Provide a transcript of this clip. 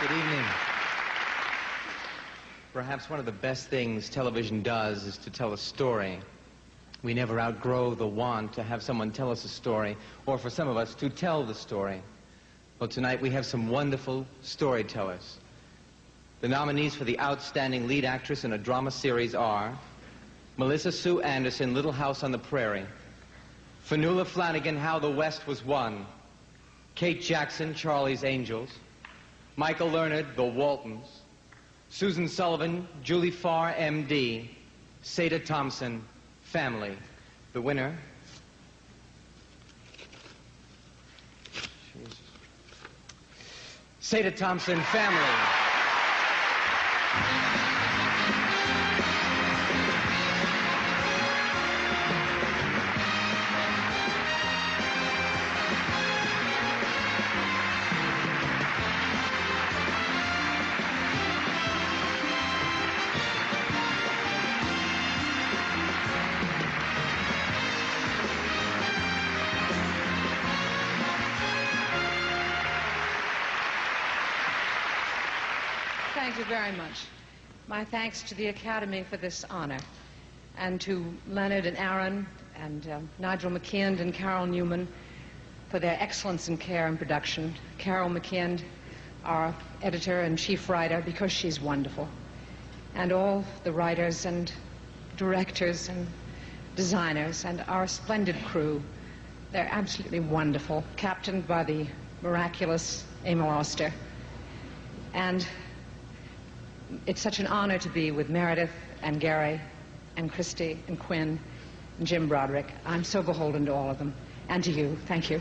Good evening. Perhaps one of the best things television does is to tell a story. We never outgrow the want to have someone tell us a story, or for some of us, to tell the story. Well, tonight we have some wonderful storytellers. The nominees for the Outstanding Lead Actress in a Drama Series are Melissa Sue Anderson, Little House on the Prairie, Fionnula Flanagan, How the West Was Won, Kate Jackson, Charlie's Angels, Michael Learned, The Waltons, Susan Sullivan, Julie Farr, MD, Sada Thompson, Family. The winner. Sada Thompson, Family. Thank you very much. My thanks to the Academy for this honor, and to Leonard and Aaron, and um, Nigel McKeand and Carol Newman for their excellence in care and production. Carol McKeand, our editor and chief writer, because she's wonderful. And all the writers and directors and designers and our splendid crew. They're absolutely wonderful, captained by the miraculous Emil Oster. And it's such an honor to be with Meredith and Gary and Kristy and Quinn and Jim Broderick. I'm so beholden to all of them. And to you. Thank you.